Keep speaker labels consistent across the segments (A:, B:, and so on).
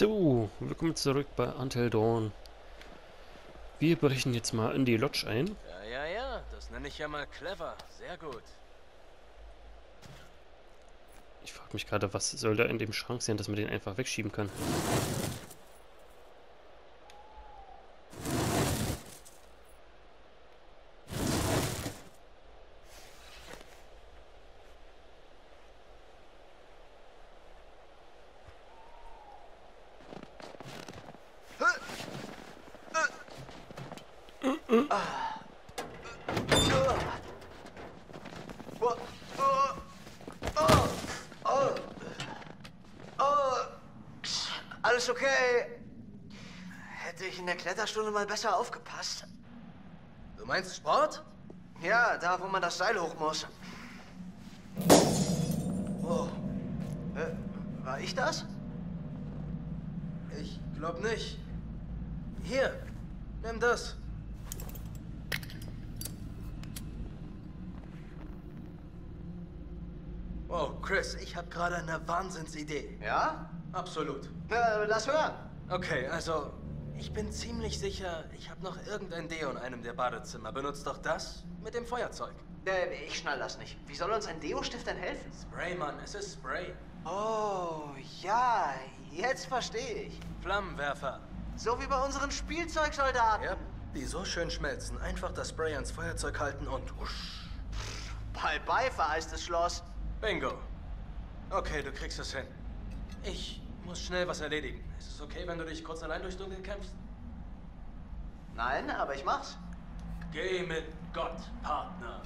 A: So, willkommen zurück bei Until Dawn. Wir brechen jetzt mal in die Lodge ein.
B: Ja, ja, ja, das nenne ich ja mal clever. Sehr gut.
A: Ich frage mich gerade, was soll da in dem Schrank sein, dass man den einfach wegschieben kann.
C: Alles okay? Hätte ich in der Kletterstunde mal besser aufgepasst.
B: Du meinst Sport?
C: Ja, da, wo man das Seil hoch muss. Oh. Äh, war ich das?
B: Ich glaub nicht. Hier, nimm das. Wow, Chris, ich habe gerade eine Wahnsinnsidee.
C: Ja?
B: Absolut.
C: Äh, lass hören.
B: Okay, also, ich bin ziemlich sicher, ich habe noch irgendein Deo in einem der Badezimmer. Benutzt doch das mit dem Feuerzeug.
C: Äh, ich schnall das nicht. Wie soll uns ein Deo-Stift denn helfen?
B: Spray, Mann, es ist Spray.
C: Oh, ja, jetzt verstehe ich.
B: Flammenwerfer.
C: So wie bei unseren Spielzeugsoldaten.
B: Ja, die so schön schmelzen. Einfach das Spray ans Feuerzeug halten und husch.
C: Bye bye, vereistes Schloss.
B: Bingo. Okay, du kriegst es hin. Ich muss schnell was erledigen. Ist es okay, wenn du dich kurz allein durchs Dunkel kämpfst?
C: Nein, aber ich mach's.
B: Geh mit Gott, Partner.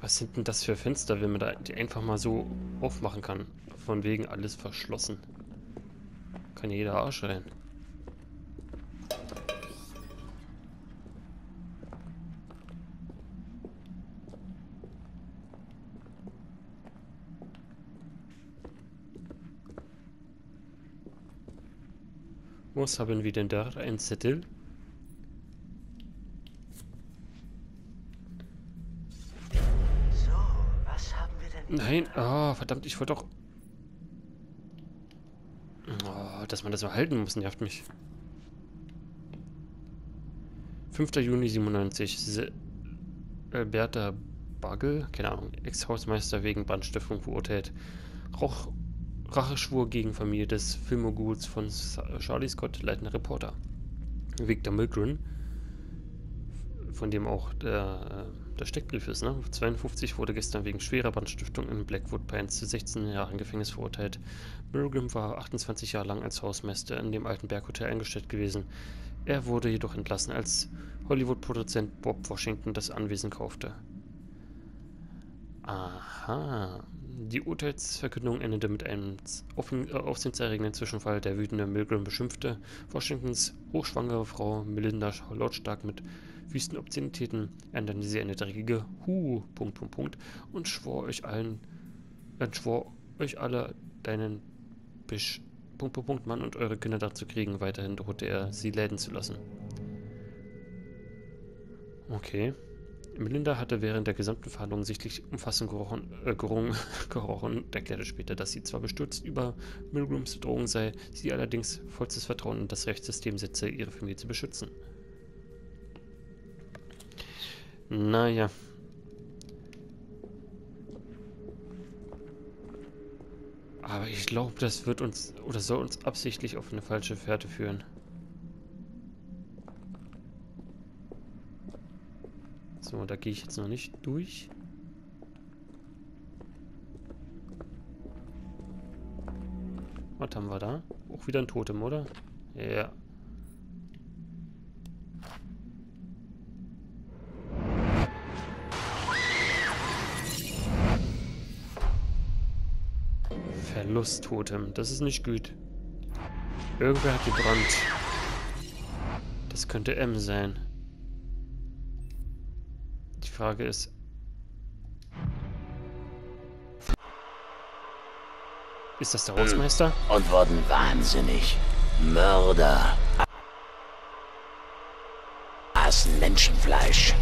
A: Was sind denn das für Fenster, wenn man da die einfach mal so aufmachen kann? Von wegen alles verschlossen. Kann jeder Arsch rein. Was haben wir denn da? Ein Zettel?
C: So, was haben wir denn?
A: Nein, oh, verdammt, ich wollte doch... Oh, dass man das so halten muss, nervt mich. 5. Juni 97. Se Alberta Bagel, keine Ahnung, Ex-Hausmeister wegen Brandstiftung verurteilt. Rauch Racheschwur gegen Familie des Filmmoguls von Charlie Scott, leitender Reporter. Victor Milgren, von dem auch der, äh, der Steckbrief ist, ne? 52 wurde gestern wegen schwerer Brandstiftung in Blackwood Pines zu 16 Jahren Gefängnis verurteilt. Milgram war 28 Jahre lang als Hausmeister in dem alten Berghotel eingestellt gewesen. Er wurde jedoch entlassen, als Hollywood-Produzent Bob Washington das Anwesen kaufte. Aha. Die Urteilsverkündung endete mit einem äh, aufsehenserregenden Zwischenfall. Der wütende Milgram beschimpfte Washingtons hochschwangere Frau Melinda lautstark mit wüsten Obszönitäten. Er nannte sie eine dreckige Hu, Punkt, Punkt, Punkt, und schwor euch allen, äh, schwor euch alle deinen Bisch, Punkt, Punkt, Punkt, Mann und eure Kinder dazu kriegen. Weiterhin drohte er, sie läden zu lassen. Okay. Melinda hatte während der gesamten Verhandlung sichtlich umfassend gerochen, äh, gerungen, gerochen und erklärte später, dass sie zwar bestürzt über Milgrams Bedrohung sei, sie allerdings vollstes Vertrauen in das Rechtssystem setze, ihre Familie zu beschützen. Naja. Aber ich glaube, das wird uns oder soll uns absichtlich auf eine falsche Fährte führen. So, da gehe ich jetzt noch nicht durch. Was haben wir da? Auch wieder ein Totem, oder? Ja. Verlusttotem. Das ist nicht gut. Irgendwer hat gebrannt. Das könnte M sein. Frage ist... Ist das der Hausmeister?
D: Und wurden wahnsinnig. Mörder. Aßen Menschenfleisch.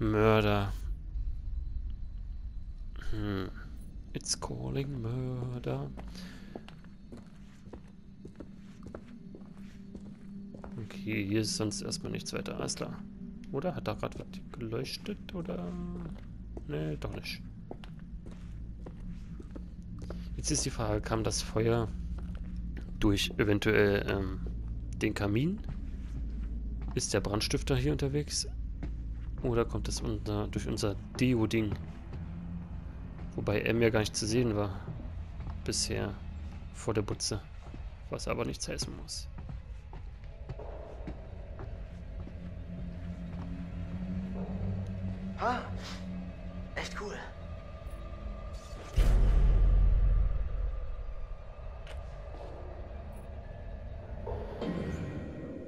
A: Mörder. Hm. It's calling murder. Okay, hier ist sonst erstmal nichts weiter. Alles klar. Oder? Hat da gerade was geleuchtet? Oder? Ne, doch nicht. Jetzt ist die Frage, kam das Feuer durch eventuell ähm, den Kamin? Ist der Brandstifter hier unterwegs? Oder kommt es unter, durch unser Deo-Ding? Wobei M ja gar nicht zu sehen war. Bisher. Vor der Butze. Was aber nichts heißen muss.
C: Ha? Echt cool.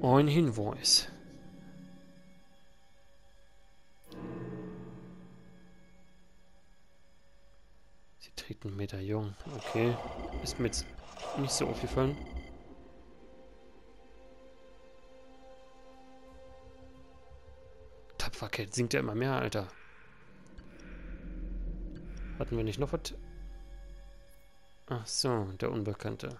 A: Ein Hinweis. Sie trägt ein Medaillon. Okay. Ist mir jetzt nicht so aufgefallen. Tapferkeit sinkt ja immer mehr, Alter. Hatten wir nicht noch was? Ach so, der Unbekannte.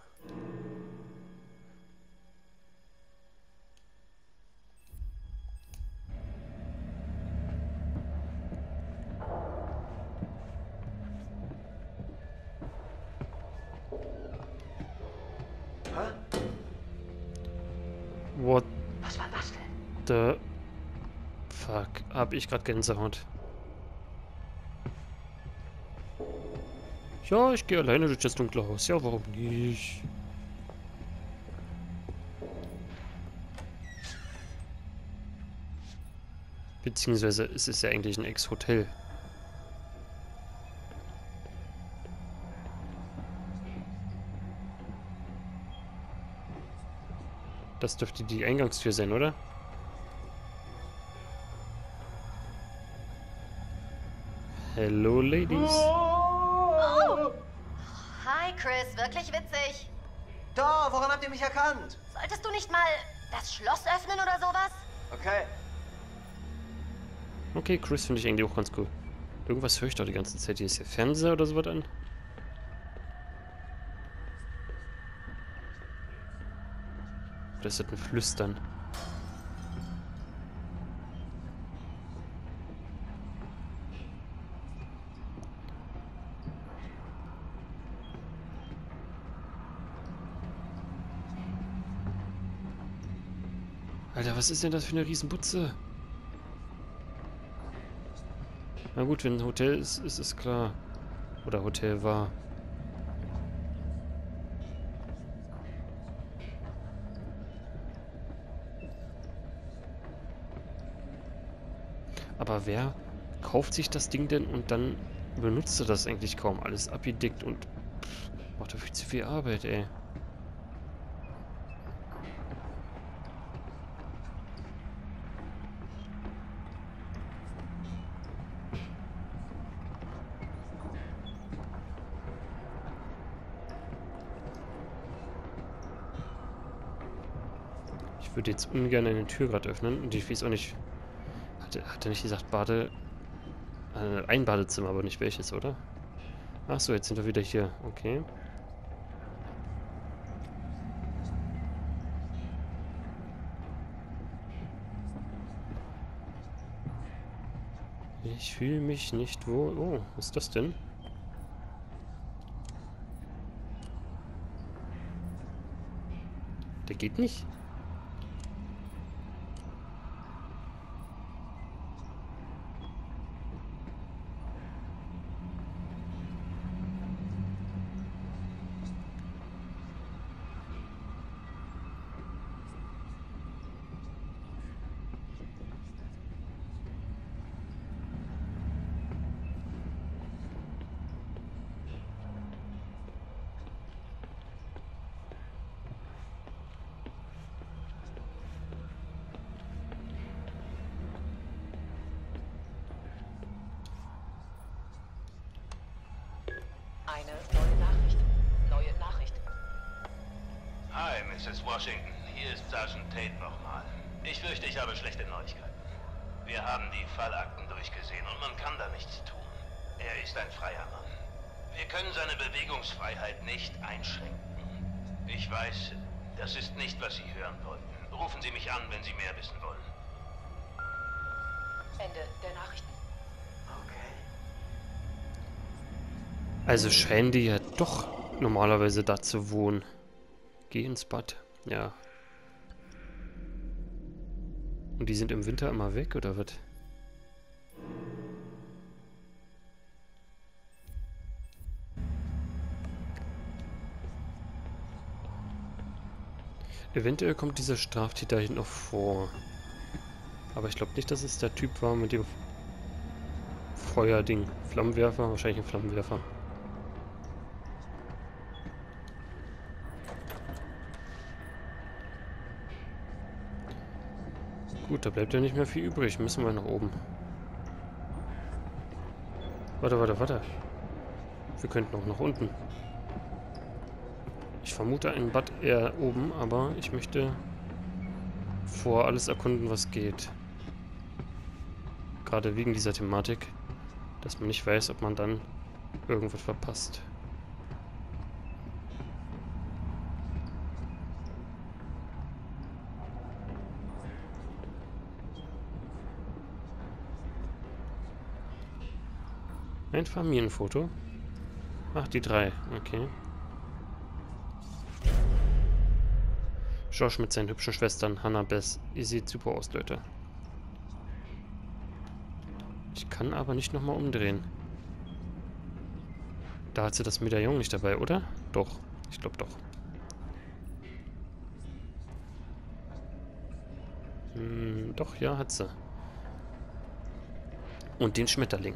A: Hab ich grad Gänsehaut. Ja, ich gehe alleine durch das dunkle Haus. Ja, warum nicht? Beziehungsweise es ist ja eigentlich ein Ex-Hotel. Das dürfte die Eingangstür sein, oder? Hello, Ladies.
E: Hi Chris, wirklich witzig.
C: Da, woran habt ihr mich erkannt?
E: Solltest du nicht mal das Schloss öffnen oder sowas?
C: Okay.
A: Okay, Chris finde ich eigentlich auch ganz cool. Irgendwas höre ich doch die ganze Zeit. Hier ist der Fernseher oder sowas an. Oder ist das ein Flüstern? Was ist denn das für eine Riesenbutze? Na gut, wenn ein Hotel ist, ist es klar. Oder Hotel war. Aber wer kauft sich das Ding denn und dann benutzt er das eigentlich kaum? Alles abgedeckt und pff, macht da viel zu viel Arbeit, ey. Würde jetzt ungern eine Tür gerade öffnen und ich weiß auch nicht. Hat er, hat er nicht gesagt Bade. Äh, ein Badezimmer, aber nicht welches, oder? Ach so, jetzt sind wir wieder hier. Okay. Ich fühle mich nicht wohl. Oh, was ist das denn? Der geht nicht?
F: Hi, Mrs. Washington. Hier ist Sergeant Tate nochmal. Ich fürchte, ich habe schlechte Neuigkeiten. Wir haben die Fallakten durchgesehen und man kann da nichts tun. Er ist ein freier Mann. Wir können seine Bewegungsfreiheit nicht einschränken. Ich weiß, das ist nicht, was Sie hören wollten. Rufen Sie mich an, wenn Sie mehr wissen wollen.
G: Ende der Nachrichten.
C: Okay.
A: Also scheinen die ja doch normalerweise da zu wohnen. Geh ins Bad. Ja. Und die sind im Winter immer weg, oder was? Eventuell kommt dieser Straftäter hier noch vor. Aber ich glaube nicht, dass es der Typ war mit dem Feuerding. Flammenwerfer? Wahrscheinlich ein Flammenwerfer. Gut, da bleibt ja nicht mehr viel übrig. Müssen wir nach oben. Warte, warte, warte. Wir könnten auch nach unten. Ich vermute ein Bad eher oben, aber ich möchte vor alles erkunden, was geht. Gerade wegen dieser Thematik, dass man nicht weiß, ob man dann irgendwas verpasst. Ein Familienfoto. Ach, die drei. Okay. Josh mit seinen hübschen Schwestern Hannah, Bess. Ihr seht super aus, Leute. Ich kann aber nicht nochmal umdrehen. Da hat sie das Medaillon nicht dabei, oder? Doch. Ich glaube doch. Hm, doch, ja, hat sie. Und den Schmetterling.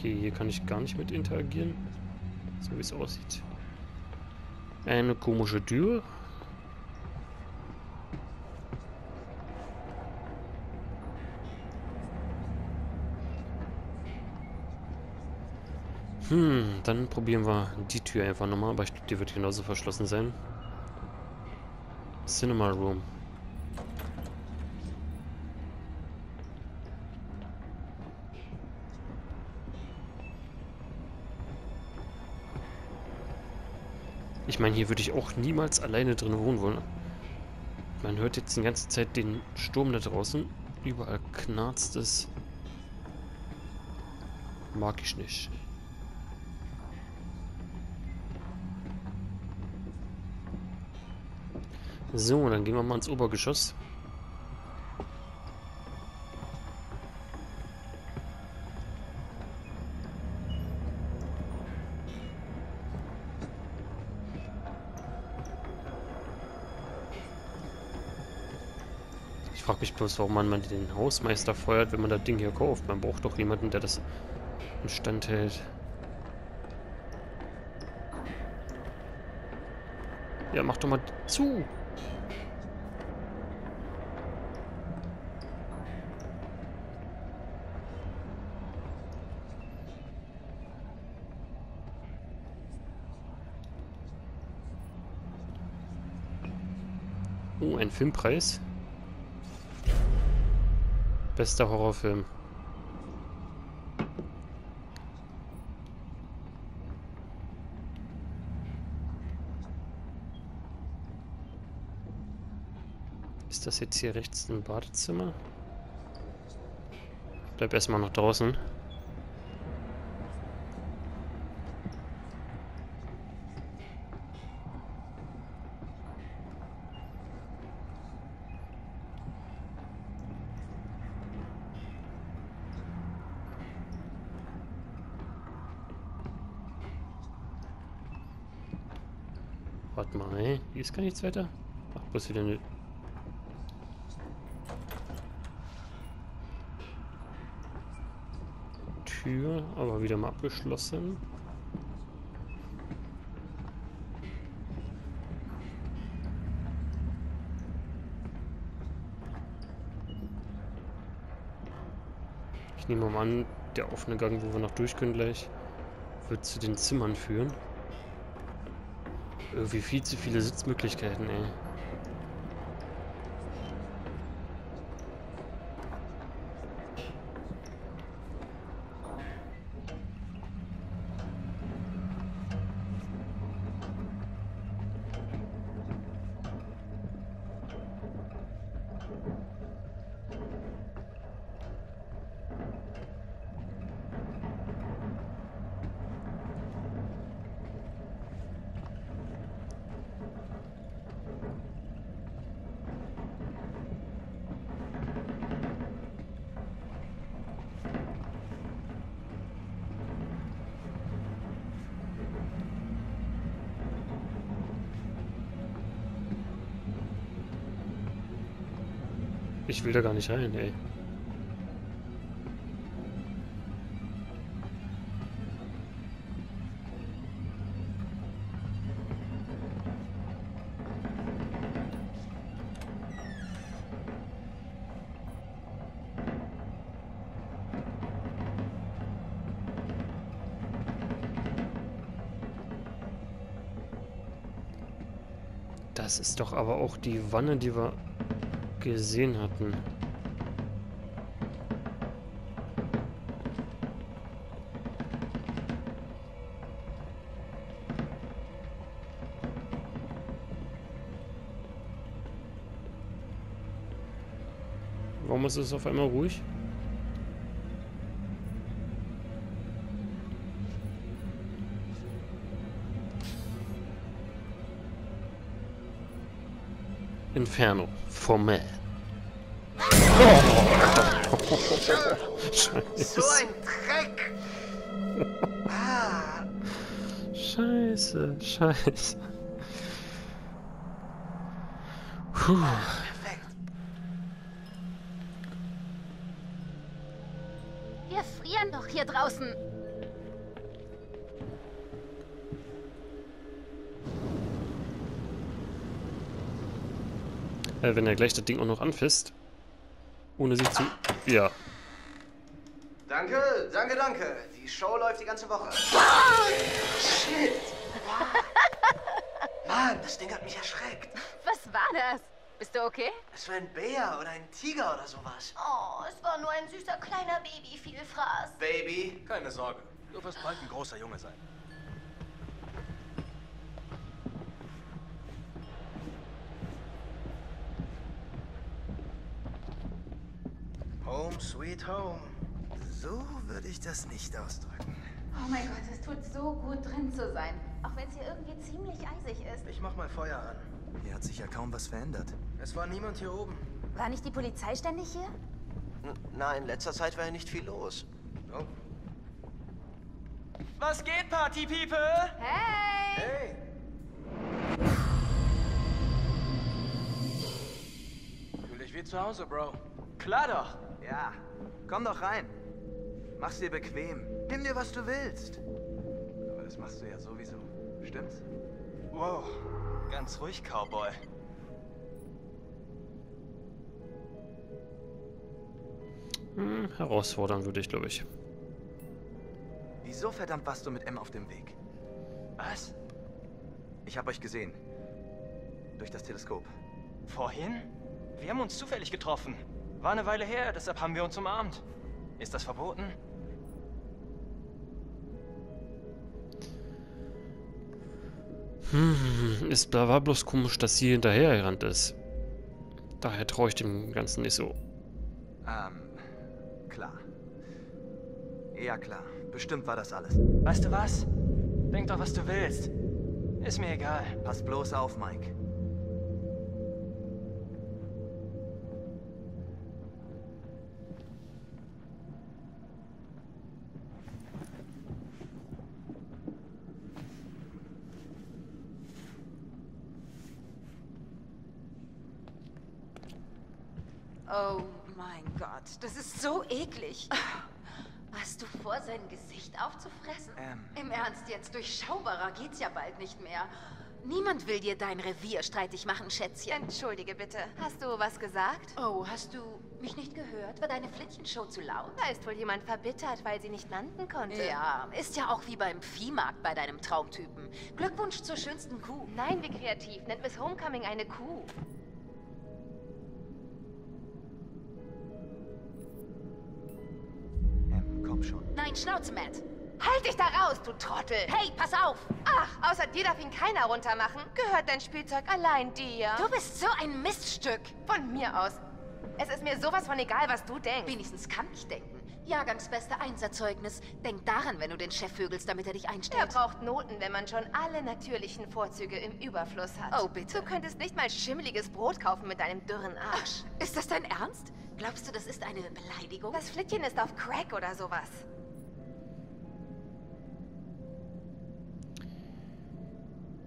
A: Okay, hier kann ich gar nicht mit interagieren. So wie es aussieht. Eine komische Tür. Hm, dann probieren wir die Tür einfach nochmal, aber ich glaube, die wird genauso verschlossen sein. Cinema Room. Ich meine, hier würde ich auch niemals alleine drin wohnen wollen. Man hört jetzt die ganze Zeit den Sturm da draußen. Überall knarzt es. Mag ich nicht. So, dann gehen wir mal ins Obergeschoss. Ich frage mich bloß, warum man den Hausmeister feuert, wenn man das Ding hier kauft. Man braucht doch jemanden, der das instand hält. Ja, mach doch mal zu. Oh, ein Filmpreis. Bester Horrorfilm. Ist das jetzt hier rechts ein Badezimmer? Bleib erstmal noch draußen. Warte mal, ey. Hier ist gar nichts weiter. Ach, bloß wieder eine... Tür, aber wieder mal abgeschlossen. Ich nehme mal an, der offene Gang, wo wir noch durch können gleich, wird zu den Zimmern führen. Irgendwie viel zu viele Sitzmöglichkeiten, ey. Ich will da gar nicht rein, ey. Das ist doch aber auch die Wanne, die wir gesehen hatten. Warum ist es auf einmal ruhig? Inferno. For man.
C: So ein Dreck! Ah,
A: Scheiße, scheiße. Puh.
C: perfekt.
E: Wir frieren doch hier draußen.
A: Äh, wenn er gleich das Ding auch noch anfasst. Ohne sich zu... Ja.
C: Danke, danke, danke. Die Show läuft die ganze Woche. Shit! Mann, das Ding hat mich erschreckt.
E: Was war das? Bist du okay?
C: Es war ein Bär oder ein Tiger oder sowas.
E: Oh, es war nur ein süßer kleiner Baby-Vielfraß.
C: Baby.
B: Keine Sorge. Du wirst bald ein großer Junge sein. Home sweet home. So würde ich das nicht ausdrücken.
E: Oh mein Gott, es tut so gut drin zu sein. Auch wenn es hier irgendwie ziemlich eisig ist.
B: Ich mach mal Feuer an.
H: Hier hat sich ja kaum was verändert.
B: Es war niemand hier oben.
E: War nicht die Polizei ständig hier?
C: N na, in letzter Zeit war ja nicht viel los.
B: Oh.
I: Was geht, Party People?
E: Hey!
B: Hey! Fühl dich wie zu Hause, Bro.
I: Klar doch.
H: Ja, komm doch rein. Mach's dir bequem. Nimm dir, was du willst.
I: Aber das machst du ja sowieso. Stimmt's? Wow. Ganz ruhig, Cowboy.
A: Hm, herausfordern würde ich, glaube ich.
H: Wieso verdammt warst du mit M auf dem Weg?
I: Was?
H: Ich hab euch gesehen. Durch das Teleskop.
I: Vorhin? Wir haben uns zufällig getroffen. War eine Weile her, deshalb haben wir uns umarmt. Ist das verboten?
A: Hm, es war bloß komisch, dass sie hinterhergerannt ist. Daher traue ich dem Ganzen nicht so.
H: Ähm, klar. Ja, klar. Bestimmt war das alles.
I: Weißt du was? Denk doch, was du willst. Ist mir egal.
H: Pass bloß auf, Mike.
E: Oh mein Gott, das ist so eklig. Hast du vor, sein Gesicht aufzufressen?
H: Ähm.
E: Im Ernst jetzt, durchschaubarer geht's ja bald nicht mehr. Niemand will dir dein Revier streitig machen, Schätzchen.
J: Entschuldige bitte. Hast du was gesagt?
E: Oh, hast du mich nicht gehört? War deine Flittchenshow zu laut?
J: Da ist wohl jemand verbittert, weil sie nicht landen konnte.
E: Ja, ist ja auch wie beim Viehmarkt bei deinem Traumtypen. Glückwunsch zur schönsten Kuh.
J: Nein, wie kreativ. Nennt Miss Homecoming eine Kuh.
E: Nein, Schnauze, Matt.
J: Halt dich da raus, du Trottel!
E: Hey, pass auf!
J: Ach, außer dir darf ihn keiner runtermachen. Gehört dein Spielzeug allein dir.
E: Du bist so ein Miststück.
J: Von mir aus. Es ist mir sowas von egal, was du denkst.
E: Wenigstens kann ich denken. Jahrgangsbeste Einserzeugnis. Denk daran, wenn du den Chef vögelst, damit er dich
J: Er
E: einstellt.
J: braucht Noten, wenn man schon alle natürlichen Vorzüge im Überfluss hat.
E: Oh, bitte.
J: Du könntest nicht mal schimmeliges Brot kaufen mit deinem dürren Arsch.
E: Ist das dein Ernst? Glaubst du, das ist eine Beleidigung?
J: Das Flittchen ist auf Crack oder sowas.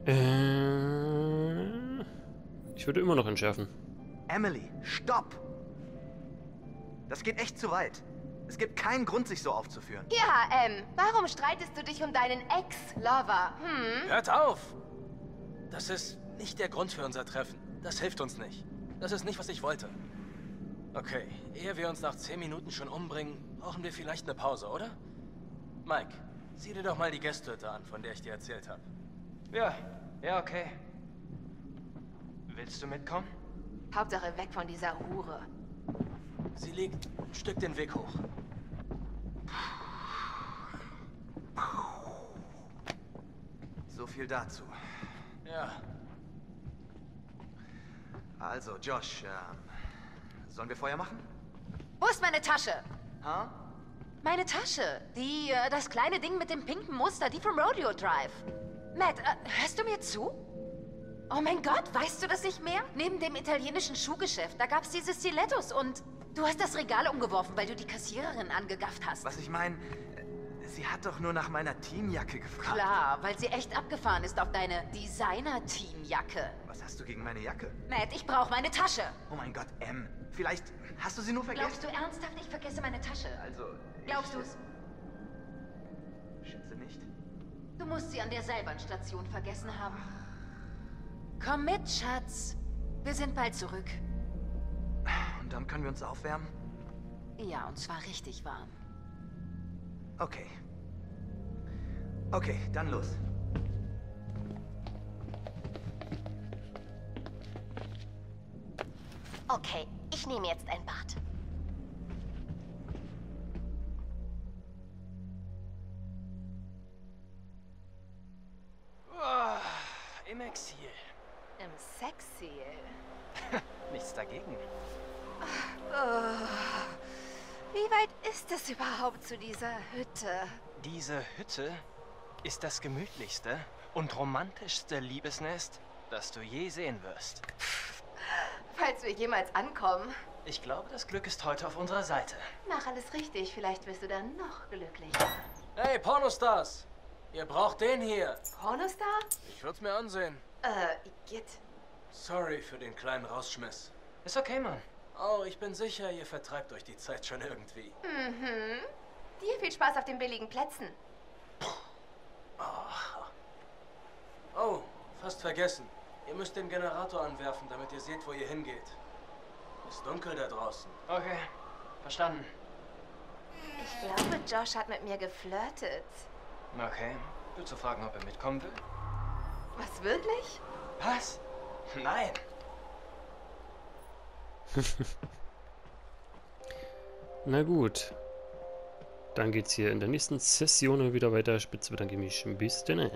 A: Äh, ich würde immer noch entschärfen.
H: Emily, stopp! Das geht echt zu weit. Es gibt keinen Grund, sich so aufzuführen.
J: Ja, ähm, warum streitest du dich um deinen Ex-Lover? Hm?
B: Hört auf! Das ist nicht der Grund für unser Treffen. Das hilft uns nicht. Das ist nicht, was ich wollte. Okay, ehe wir uns nach zehn Minuten schon umbringen, brauchen wir vielleicht eine Pause, oder? Mike, sieh dir doch mal die Gästhütte an, von der ich dir erzählt habe.
I: Ja, ja, okay. Willst du mitkommen?
J: Hauptsache weg von dieser Hure.
B: Sie liegt ein Stück den Weg hoch.
H: So viel dazu.
B: Ja,
H: Also, Josh, ähm, sollen wir Feuer machen?
E: Wo ist meine Tasche?
H: Ha?
E: Meine Tasche. Die, äh, das kleine Ding mit dem pinken Muster, die vom Rodeo Drive. Matt, äh, hörst du mir zu? Oh mein Gott, weißt du das nicht mehr? Neben dem italienischen Schuhgeschäft, da gab's diese Stilettos und du hast das Regal umgeworfen, weil du die Kassiererin angegafft hast.
H: Was ich meine, sie hat doch nur nach meiner Teamjacke gefragt.
E: Klar, weil sie echt abgefahren ist auf deine Designer-Teamjacke.
H: Was hast du gegen meine Jacke?
E: Matt, ich brauche meine Tasche.
H: Oh mein Gott, M. Vielleicht hast du sie nur vergessen.
E: Glaubst du ernsthaft, ich vergesse meine Tasche?
H: Also.
E: Glaubst du's?
H: Schätze nicht.
E: Du musst sie an der Seilbahnstation vergessen haben. Komm mit, Schatz. Wir sind bald zurück.
H: Und dann können wir uns aufwärmen?
E: Ja, und zwar richtig warm.
H: Okay. Okay, dann los.
J: Okay, ich nehme jetzt ein Bad. Es überhaupt zu dieser Hütte?
I: Diese Hütte ist das gemütlichste und romantischste Liebesnest, das du je sehen wirst.
J: Falls wir jemals ankommen.
I: Ich glaube, das Glück ist heute auf unserer Seite.
J: Mach alles richtig, vielleicht wirst du dann noch glücklicher.
B: Hey, Pornostars! Ihr braucht den hier.
J: Pornostar?
B: Ich würde es mir ansehen.
J: Äh, Git.
B: Sorry für den kleinen Rausschmiss.
I: Ist okay, Mann.
B: Oh, ich bin sicher, ihr vertreibt euch die Zeit schon irgendwie.
J: Mhm. Dir viel Spaß auf den billigen Plätzen.
B: Oh, fast vergessen. Ihr müsst den Generator anwerfen, damit ihr seht, wo ihr hingeht. Ist dunkel da draußen.
I: Okay, verstanden.
J: Ich glaube, Josh hat mit mir geflirtet.
I: Okay. Willst du fragen, ob er mitkommen will?
J: Was, wirklich?
I: Was? Nein.
A: Na gut. Dann geht's hier in der nächsten Session wieder weiter. Spitze bedanke mich. Bis dann.